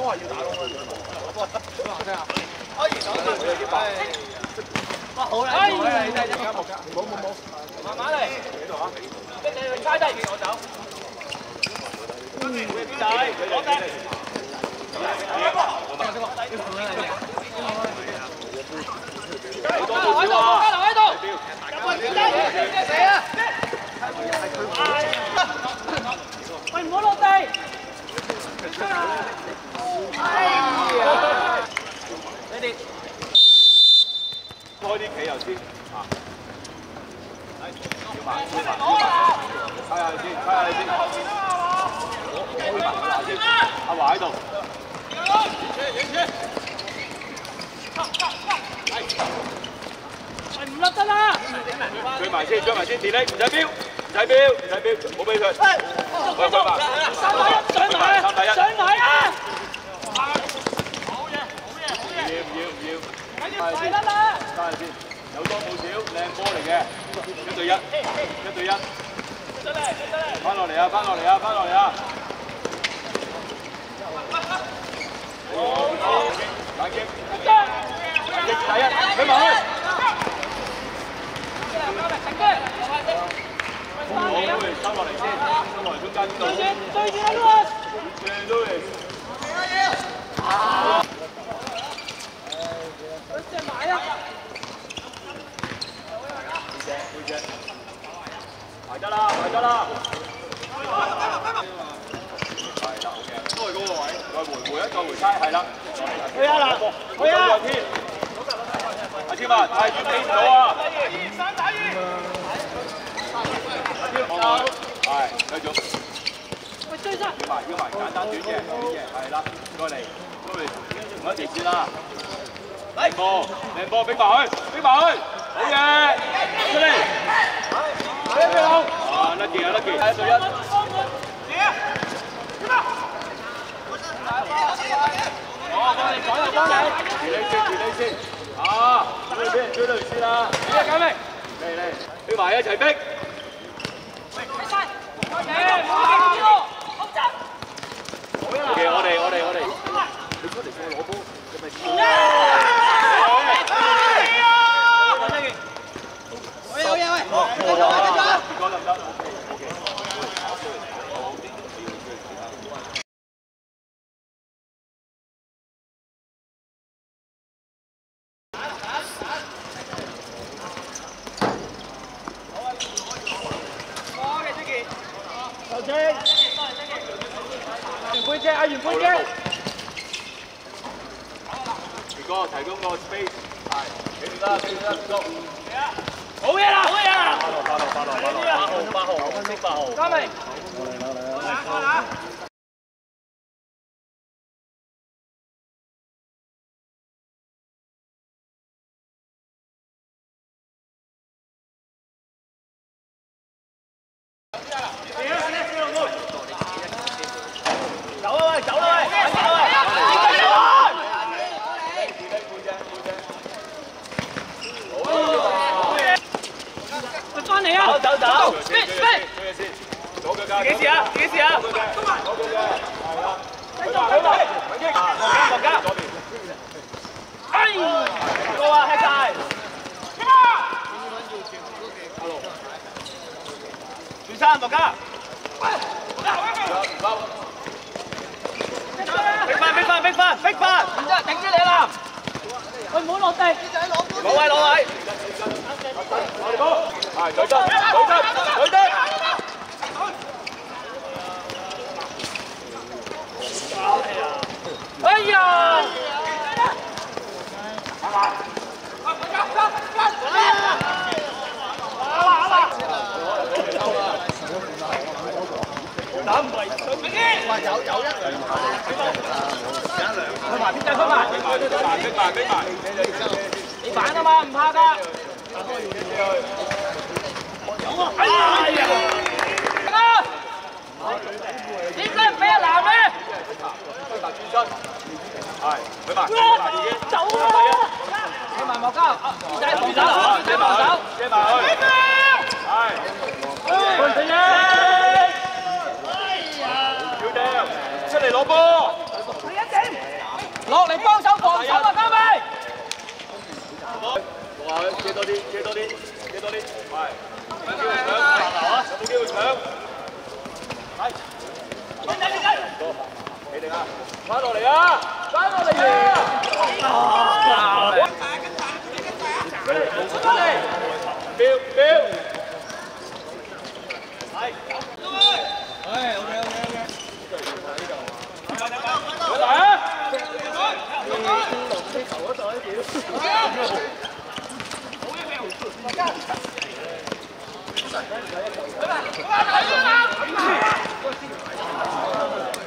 都系要打咯。可以手都要啲白。哇，好啦，好啦，你真系一间木㗎，冇冇冇，慢慢嚟。喺度啊，跟住你猜低我走。边仔，攞低。喺度，喺度，喺度。入去边仔？死啊！ 心啊！来，一把一把，开下心，下心。好，一把一把，阿华喺度。行，行，行，行。快快快！唔得啦！追埋先，追埋先，田力唔使标，唔使标，唔使标，冇俾佢。快快快！上来，上来。啊！翻落嚟啊！翻落嚟啊！打擊，打擊第一，去埋去。好，收落嚟先，收落嚟中間呢度。對住阿 Louis，對 Louis。隻埋啊！埋得啦，埋得啦。再回回一再回差，系啦。去啊嗱，去啊！天，阿天文，系要企唔到啊！三打二，系，继续。喂追杀！要埋要埋，简单短嘅，短嘅，系啦，过嚟，过嚟，同一条线啦。靓波，靓波，逼埋去，逼埋去，好嘢，出嚟，系一好，啊，lucky 啊，lucky，一对一。 幫你講又幫你。住你先，住你先，好，追雷先追雷先啦。你啊，搞未？嚟嚟，逼埋一齊逼。OK，我哋刘青，袁佩姐，阿袁佩姐，杰哥提供个 space，系，记住啦，记住啦，杰哥。好嘢啦，好嘢啦！八号，八号，八号，八号，八号，八号，分析八号。嘉明，走 走走走，飞飞，做嘢先。左脚夹，自己啊，自己啊。左脚夹，左脚夹，系啦。左脚夹，左脚。哎，过啊，系晒。啊！转身，莫加。莫加，莫加，莫加。逼翻，逼翻，逼翻，逼翻。rồi đối chân đối chân đối chân bây giờ đấm mày qua chậu chậu nhá thôi mà biết chơi thôi mà cái bài cái bài cái bài đi bán nó mà không tha ta 多啲，借多啲，借多啲，係。有机会抢，白牛啊！有冇机会抢？系。企定啊！翻落嚟啊！翻落嚟啊！出嚟！标标。系。系，OK OK OK。嚟啊！我 媽做㗎。